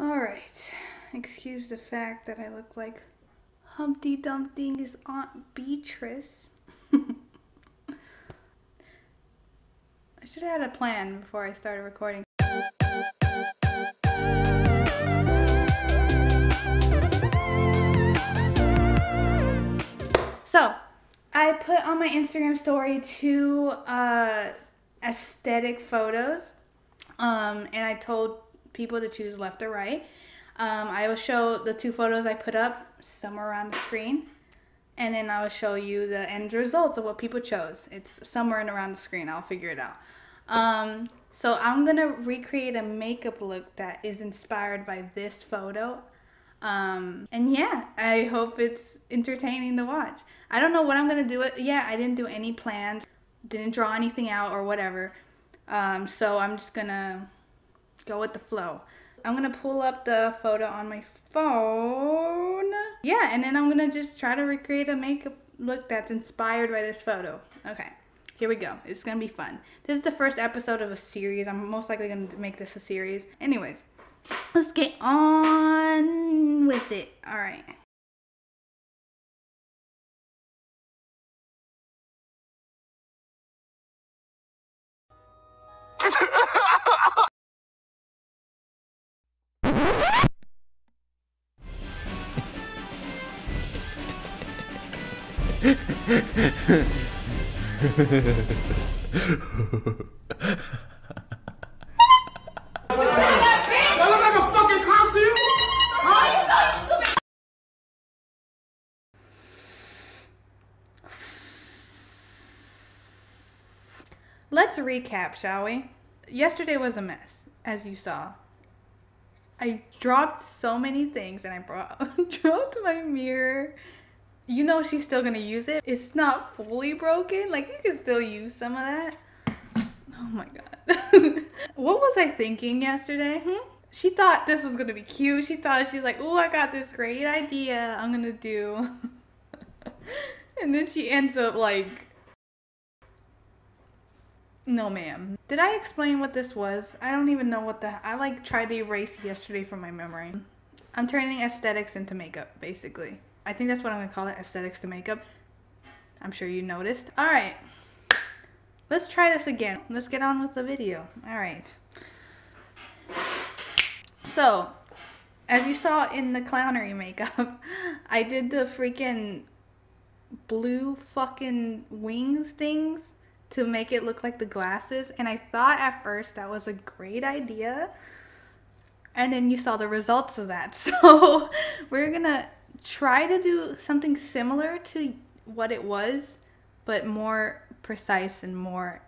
Alright, excuse the fact that I look like Humpty Dumpty's Aunt Beatrice. I should have had a plan before I started recording. So, I put on my Instagram story two uh, aesthetic photos, um, and I told people to choose left or right. Um, I will show the two photos I put up somewhere around the screen, and then I will show you the end results of what people chose. It's somewhere in around the screen. I'll figure it out. Um, so I'm gonna recreate a makeup look that is inspired by this photo. Um, and yeah, I hope it's entertaining to watch. I don't know what I'm gonna do. It yeah, I didn't do any plans, didn't draw anything out or whatever. Um, so I'm just gonna go with the flow. I'm gonna pull up the photo on my phone. Yeah, and then I'm gonna just try to recreate a makeup look that's inspired by this photo. Okay, here we go. It's gonna be fun. This is the first episode of a series. I'm most likely gonna make this a series. Anyways, let's get on with it. All right. Let's recap, shall we? Yesterday was a mess, as you saw. I dropped so many things and I brought dropped my mirror. You know she's still gonna use it. It's not fully broken. Like you can still use some of that. Oh my god. what was I thinking yesterday? Hmm? She thought this was gonna be cute. She thought she's like, oh I got this great idea I'm gonna do. and then she ends up like no, ma'am. Did I explain what this was? I don't even know what the. I like tried to erase yesterday from my memory. I'm turning aesthetics into makeup, basically. I think that's what I'm gonna call it aesthetics to makeup. I'm sure you noticed. Alright. Let's try this again. Let's get on with the video. Alright. So, as you saw in the clownery makeup, I did the freaking blue fucking wings things to make it look like the glasses. And I thought at first that was a great idea. And then you saw the results of that. So we're gonna try to do something similar to what it was, but more precise and more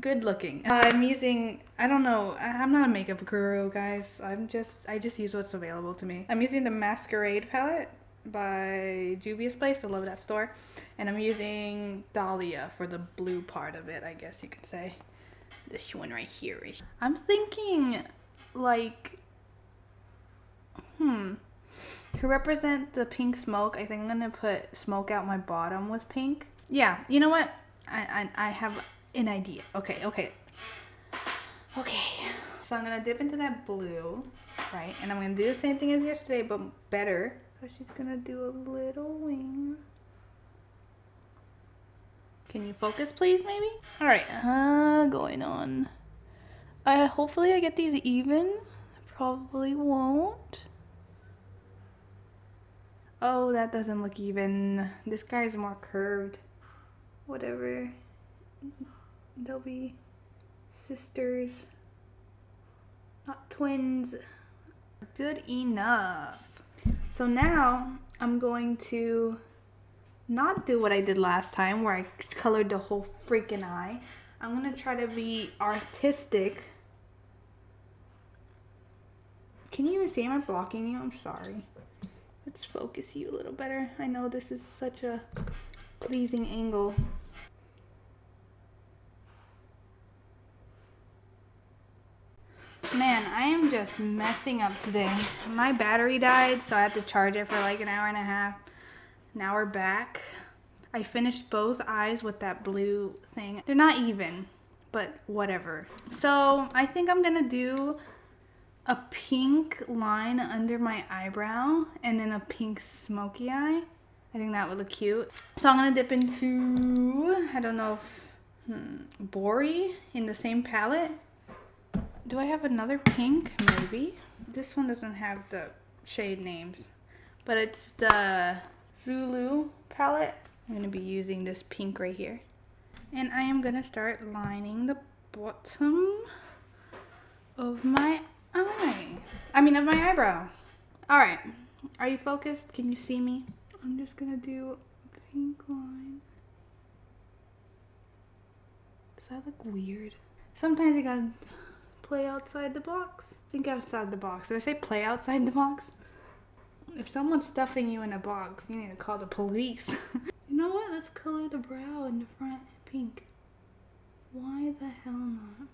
good looking. I'm using, I don't know, I'm not a makeup guru, guys. I'm just, I just use what's available to me. I'm using the Masquerade palette by Juvia's Place. I love that store. And I'm using Dahlia for the blue part of it, I guess you could say. This one right here is. I'm thinking like, hmm. To represent the pink smoke, I think I'm gonna put smoke out my bottom with pink. Yeah, you know what? I, I, I have an idea. Okay, okay. Okay. So I'm gonna dip into that blue, right? And I'm gonna do the same thing as yesterday, but better. So she's gonna do a little wing. Can you focus please maybe? All right, uh, going on. I hopefully I get these even. Probably won't. Oh, that doesn't look even. This guy's more curved. Whatever. They'll be sisters. Not twins. Good enough. So now I'm going to not do what I did last time where I colored the whole freaking eye. I'm going to try to be artistic. Can you even see? Am I blocking you? I'm sorry. Let's focus you a little better. I know this is such a pleasing angle. Man, I am just messing up today. My battery died, so I had to charge it for like an hour and a half. Now we're back. I finished both eyes with that blue thing. They're not even, but whatever. So I think I'm gonna do a pink line under my eyebrow and then a pink smoky eye. I think that would look cute. So I'm gonna dip into, I don't know if, hmm, Bori in the same palette. Do I have another pink? Maybe. This one doesn't have the shade names, but it's the Zulu palette. I'm gonna be using this pink right here. And I am gonna start lining the bottom of my eye. I mean, of my eyebrow. All right, are you focused? Can you see me? I'm just gonna do a pink line. Does that look weird? Sometimes you gotta play outside the box. Think outside the box. Did I say play outside the box? If someone's stuffing you in a box, you need to call the police. you know what? Let's color the brow in the front pink. Why the hell not?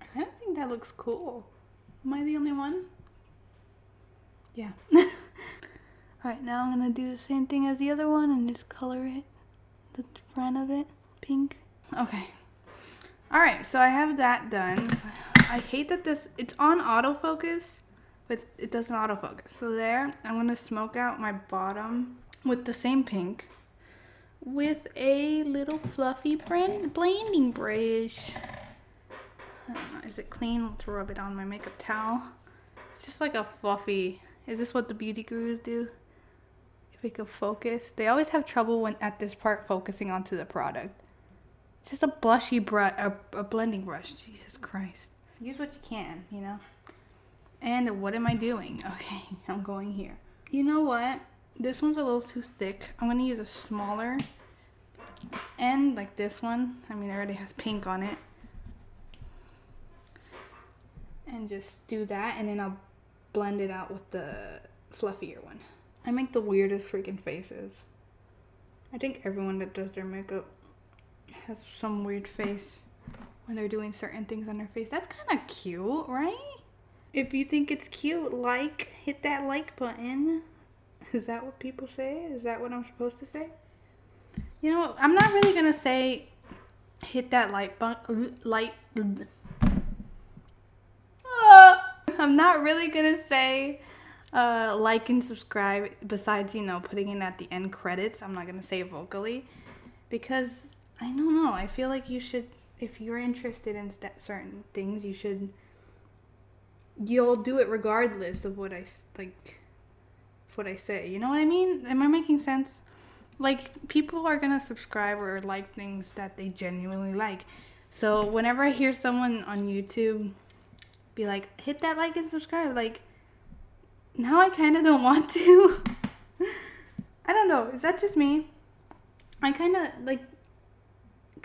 I kind of think that looks cool. Am I the only one? Yeah. Alright, now I'm gonna do the same thing as the other one and just color it, the front of it, pink. Okay. Alright, so I have that done. I hate that this, it's on autofocus, but it doesn't autofocus. So there, I'm gonna smoke out my bottom with the same pink with a little fluffy brand blending brush. Is it clean? Let's rub it on my makeup towel. It's just like a fluffy. Is this what the beauty gurus do? If we could focus. They always have trouble when at this part focusing onto the product. Just a blushy brush, a, a blending brush. Jesus Christ. Use what you can, you know? And what am I doing? Okay, I'm going here. You know what? This one's a little too thick. I'm going to use a smaller end like this one. I mean, it already has pink on it and just do that and then I'll blend it out with the fluffier one. I make the weirdest freaking faces. I think everyone that does their makeup has some weird face when they're doing certain things on their face. That's kind of cute, right? If you think it's cute, like, hit that like button. Is that what people say? Is that what I'm supposed to say? You know, I'm not really gonna say hit that like button, like I'm not really gonna say uh, like and subscribe besides, you know, putting in at the end credits. I'm not gonna say vocally because I don't know. I feel like you should, if you're interested in st- certain things, you should, you'll do it regardless of what I like, what I say. You know what I mean? Am I making sense? Like, people are gonna subscribe or like things that they genuinely like. So, whenever I hear someone on YouTube be like, hit that like and subscribe. Like, now I kind of don't want to. I don't know. Is that just me? I kind of like,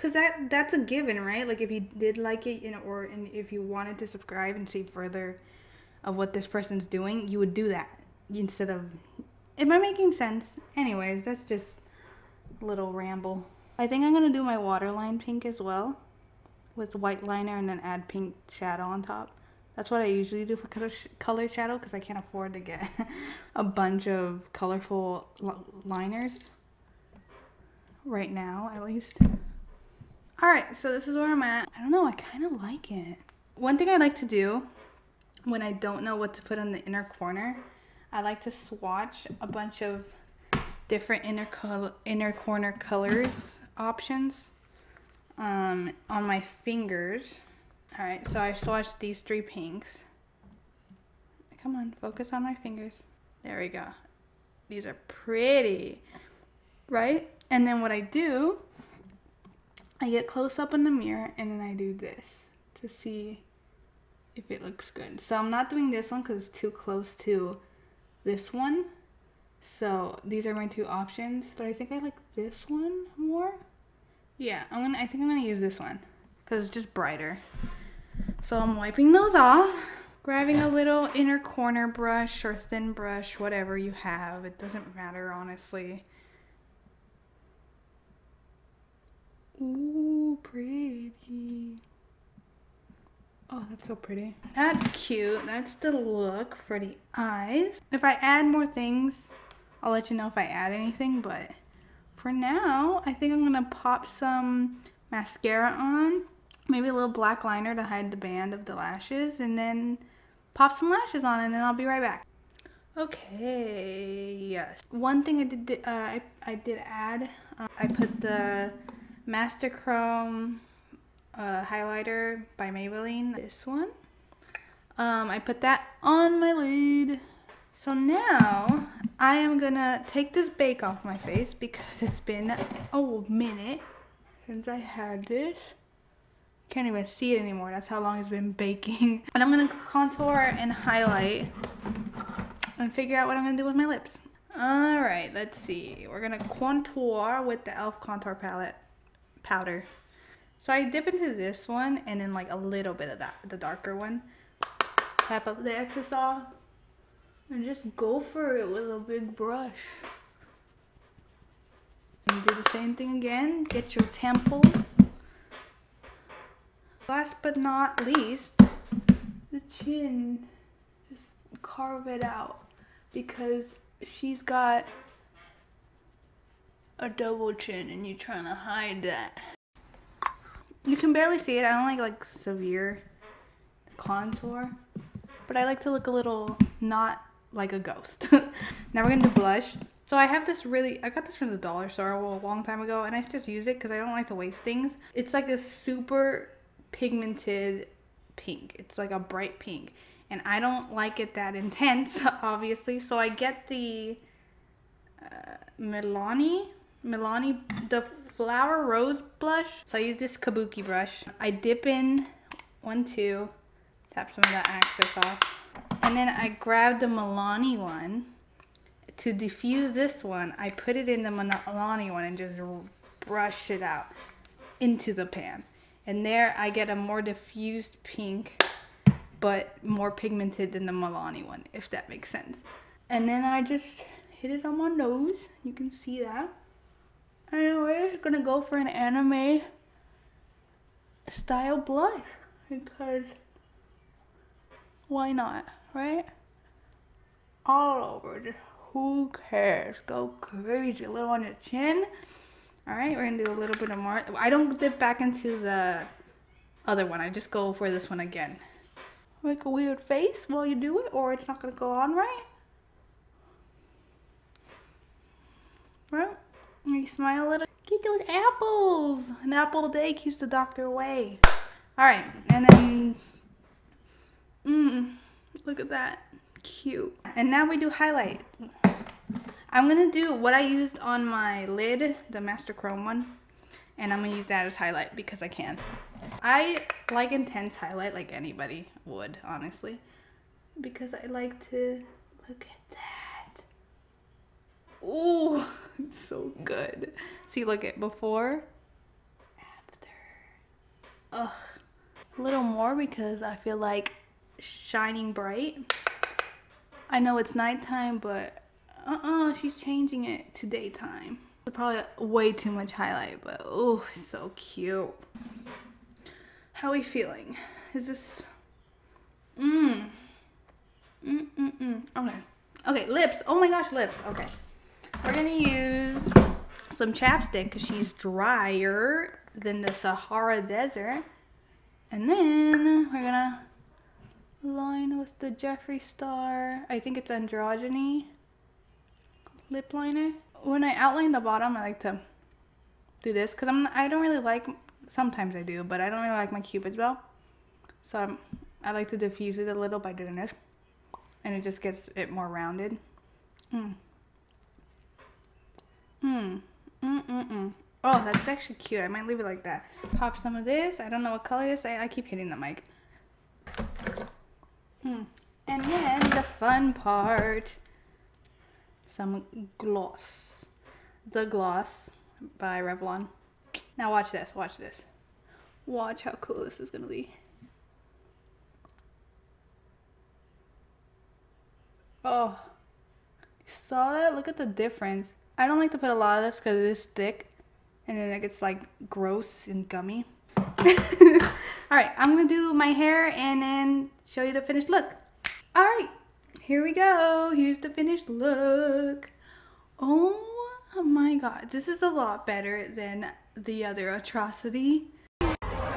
cause that that's a given, right? Like, if you did like it, you know, or and if you wanted to subscribe and see further of what this person's doing, you would do that instead of. Am I making sense? Anyways, that's just a little ramble. I think I'm gonna do my waterline pink as well, with white liner and then add pink shadow on top. That's what I usually do for color, sh- color shadow because I can't afford to get a bunch of colorful liners right now, at least. All right, so this is where I'm at. I don't know, I kind of like it. One thing I like to do when I don't know what to put on the inner corner, I like to swatch a bunch of different inner inner corner colors options um, on my fingers Alright, so I swatched these three pinks. Come on, focus on my fingers. There we go. These are pretty, right? And then what I do, I get close up in the mirror and then I do this to see if it looks good. So I'm not doing this one because it's too close to this one. So these are my two options, but I think I like this one more. Yeah, I'm gonna. I think I'm gonna use this one because it's just brighter. So I'm wiping those off. Grabbing a little inner corner brush or thin brush, whatever you have. It doesn't matter, honestly. Ooh, pretty. Oh, that's so pretty. That's cute. That's the look for the eyes. If I add more things, I'll let you know if I add anything, but for now, I think I'm gonna pop some mascara on maybe a little black liner to hide the band of the lashes and then pop some lashes on and then I'll be right back. Okay, yes. One thing I did, uh, I, I did add, uh, I put the Master Chrome uh, highlighter by Maybelline, this one. Um, I put that on my lid. So now I am gonna take this bake off my face because it's been a minute since I had this. Can't even see it anymore. That's how long it's been baking. And I'm gonna contour and highlight and figure out what I'm gonna do with my lips. All right, let's see. We're gonna contour with the e.l.f. contour palette powder. So I dip into this one and then like a little bit of that, the darker one. Tap up the excess off and just go for it with a big brush. And do the same thing again. Get your temples. Last but not least, the chin. Just carve it out because she's got a double chin and you're trying to hide that. You can barely see it. I don't like like severe contour, but I like to look a little not like a ghost. now we're gonna do blush. So I have this really, I got this from the dollar store a long time ago and I just use it because I don't like to waste things. It's like a super pigmented pink. It's like a bright pink and I don't like it that intense, obviously. So I get the uh, Milani, Milani, the Flower Rose blush. So I use this Kabuki brush. I dip in one, two, tap some of that excess off. And then I grab the Milani one. To diffuse this one, I put it in the Milani one and just brush it out into the pan. And there I get a more diffused pink but more pigmented than the Milani one, if that makes sense. And then I just hit it on my nose. You can see that. And we're gonna go for an anime style blush because why not, right? All over, just who cares? Go crazy, a little on your chin. All right, we're gonna do a little bit of more. I don't dip back into the other one. I just go for this one again make a weird face while you do it or it's not to go on. Right? You smile a little. Get those apples. An apple a day keeps the doctor away. Alright, and then, mmm, look at that. Cute. And now we do highlight. I'm to do what I used on my lid, the Master Chrome one. And I'm to use that as highlight because I can. I like intense highlight like anybody would, honestly. Because I like to look at that. Ooh, it's so good. See, look at before, after. Ugh. A little more because I feel like shining bright. I know it's nighttime, but uh-uh, she's changing it to daytime. It's probably way too much highlight, but oh, it's so cute. How are we feeling? Is this... Mmm. Mm, mm, mm. Okay. Okay, lips. Oh my gosh, lips. Okay. We're to use some chapstick because she's drier than the Sahara Desert. And then we're to line with the Jeffree Star. I think it's Androgyny lip liner. When I outline the bottom, I like to do this because I'm I don't really like Sometimes I do, but I don't really like my cupid's bow. So I'm, I like to diffuse it a little by doing this. And it just gets it more rounded. Mm. Mm. Mm mm mm. Oh, that's actually cute. I might leave it like that. Pop some of this. I don't know what color it is. I, I keep hitting the mic. Mm. And then the fun part. Some gloss. The Gloss by Revlon. Now watch this, watch this. Watch how cool this is gonna be. Oh, saw that? Look at the difference. I don't like to put a lot of this because it is thick and then it gets like gross and gummy. Alright, I'm gonna do my hair and then show you the finished look. Alright, here we go. Here's the finished look. Oh my god, this is a lot better than the other atrocity.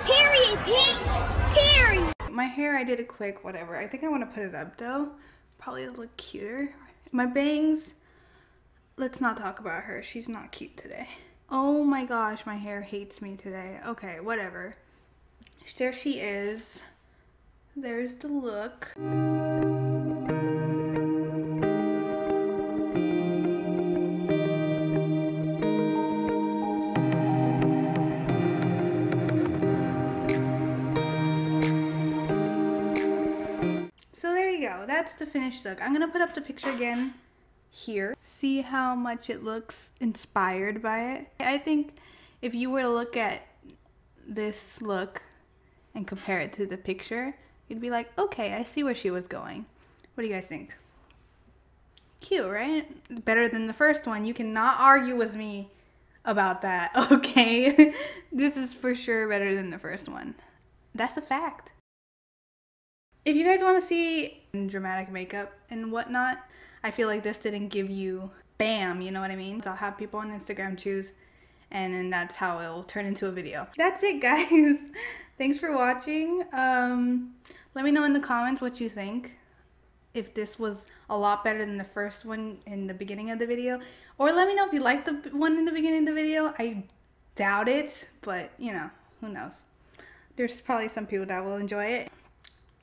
Period, Peach! Period! My hair, I did a quick, whatever. I think I want to put it up though. Probably look cuter. My bangs, let's not talk about her. She's not cute today. Oh my gosh, my hair hates me today. Okay, whatever. There she is. There's the look. So there you go. That's the finished look. I'm going to put up the picture again here. See how much it looks inspired by it. I think if you were to look at this look and compare it to the picture, you'd be like, okay, I see where she was going. What do you guys think? Cute, right? Better than the first one. You cannot argue with me about that, okay? this is for sure better than the first one. That's a fact. If you guys want to see dramatic makeup and whatnot, I feel like this didn't give you bam, you know what I mean? So I'll have people on Instagram choose and then that's how it'll turn into a video. That's it guys. Thanks for watching. Um, let me know in the comments what you think. If this was a lot better than the first one in the beginning of the video. Or let me know if you liked the one in the beginning of the video. I doubt it, but you know, who knows. There's probably some people that will enjoy it.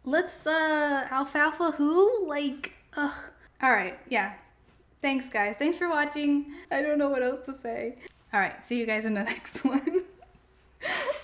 Let's, uh, alfalfa who? Like, ugh. All right, yeah. Thanks, guys. Thanks for watching. I don't know what else to say. All right, see you guys in the next one.